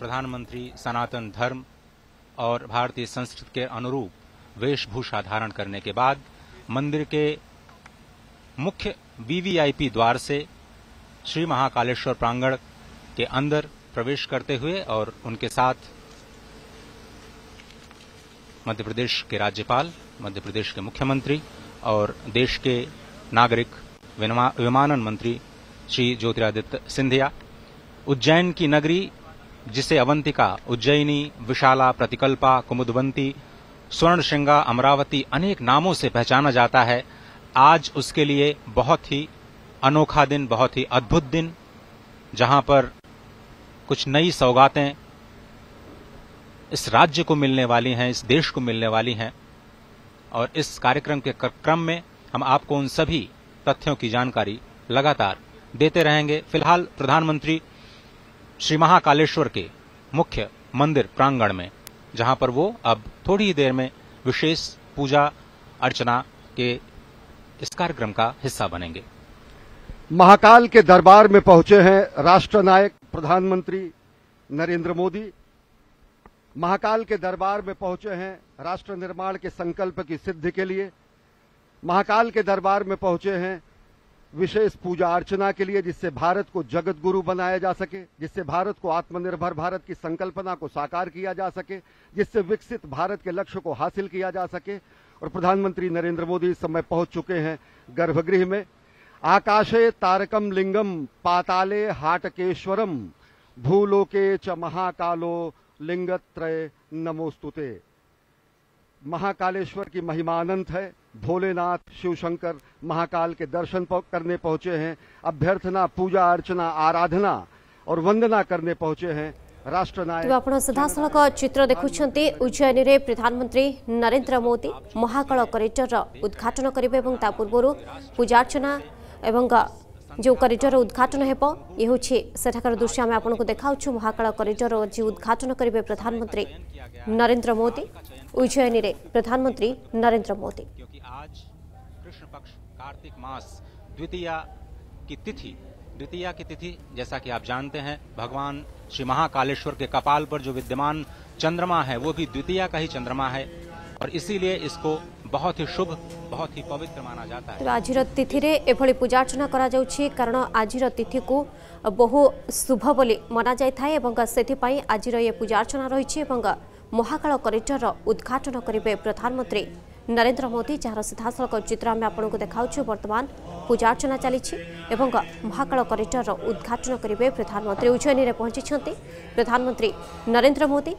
प्रधानमंत्री सनातन धर्म और भारतीय संस्कृति के अनुरूप वेशभूषा धारण करने के बाद मंदिर के मुख्य वीवीआईपी द्वार से श्री महाकालेश्वर प्रांगण के अंदर प्रवेश करते हुए और उनके साथ मध्य प्रदेश के राज्यपाल मध्य प्रदेश के मुख्यमंत्री और देश के नागरिक विमानन मंत्री श्री ज्योतिरादित्य सिंधिया, उज्जैन की नगरी जिसे अवंतिका उज्जैनी विशाला, प्रतिकल्पा, कुमुदवंती, स्वर्णशृंगा, अमरावती अनेक नामों से पहचाना जाता है। आज उसके लिए बहुत ही अनोखा दिन, बहुत ही अद्भुत दिन, जहाँ पर कुछ नई सौगातें इस राज्य को मिलने वाली हैं, इस देश को मिलने वाली हैं। और इस कार्यक्रम के, क्रम में हम आपको उन सभी तथ्यों की जानकारी लगातार देते रहेंगे। फ़िलहाल प्रधानमंत्री श्री महाकालेश्वर के मुख्य मंदिर प्रांगण में, जहाँ पर वो अब थोड़ी ही देर में विशेष पूजा अर्चना के इस कार्यक्रम का हिस्सा बनेंगे। महाकाल के दरबार में पहुँचे हैं राष्ट्रनायक प्रधानमंत्री नरेंद्र मोदी। महाकाल के दरबार में पहुँचे हैं राष्ट्र निर्माण के संकल्प की सिद्धि के लिए। महाकाल के दरबार में पहुँचे हैं विशेष पूजा अर्चना के लिए जिससे भारत को जगत गुरु बनाया जा सके, जिससे भारत को आत्मनिर्भर भारत की संकल्पना को साकार किया जा सके, जिससे विकसित भारत के लक्ष्य को हासिल किया जा सके। और प्रधानमंत्री नरेंद्र मोदी इस समय पहुँच चुके हैं गर्भगृह में। आकाशे तारकम लिंगम, पाताले हाटकेश्वरम, भूलोके च महाकालो लिंगत्रय नमोस्तुते। महाकालेश्वर की महिमा अनंत है भोलेनाथ शिवशंकर महाकाल के दर्शन प- करने पहुंचे हैं अभ्यर्थना पूजा अर्चना आराधना और वंदना करने पहुंचे हैं ତେବେ राष्ट्रनायक ଆପଣ ସିଧାସଳଖ ଚିତ୍ର ଦେଖୁଛନ୍ତି ଉଜ୍ଜୟିନୀରେ ପ୍ରଧାନମନ୍ତ୍ରୀ ନରେନ୍ଦ୍ର ମୋଦି ମହାକାଳ କରିଡରର ଉଦ୍ଘାଟନ କରିବେ ଏବଂ ତା ପୂର୍ବରୁ ପୂଜାର୍ଚ୍ଚନା ଏବଂ ଯେଉଁ କରିଡର ଉଦ୍ଘାଟନ ହେବ ଇଏ ହେଉଛି ସେଠାକାର ଦୃଶ୍ୟ ଆମେ ଆପଣଙ୍କୁ ଦେଖାଉଛୁ ମହାକାଳ କରିଡର ଆଜି ଉଦ୍ଘାଟନ କରିବେ ପ୍ରଧାନମନ୍ତ୍ରୀ ନରେନ୍ଦ୍ର ମୋଦି ଉଜ୍ଜୟିନୀରେ ପ୍ରଧାନମନ୍ତ୍ରୀ ନରେନ୍ଦ୍ର ମୋଦି क्योंकि आज कृष्ण पक्ष कार्तिक मास द्वितीया की तिथि द्वितीया की तिथि जैसा कि आप जानते हैं भगवान श्री महाकालेश्वर के कपाल पर जो विद्यमान चंद्रमा है वो भी द्वितीया का ही चंद्रमा है और इसीलिए इसको बहुत ही शुभ, बहुत ही पवित्र माना जाता है। तो आज तिथि एभली पूजा अर्चना कारण आज तिथि को बहु शुभ बोली मना जाए से आज ये पूजा अर्चना रही महाकाल करिडर उद्घाटन करेंगे प्रधानमंत्री नरेन्द्र मोदी जार सीधासल चित्र आम आपको देखा बर्तमान पूजा अर्चना चली महाकाल करिडर उद्घाटन करेंगे प्रधानमंत्री उज्जयन पहुँची प्रधानमंत्री नरेन्द्र मोदी।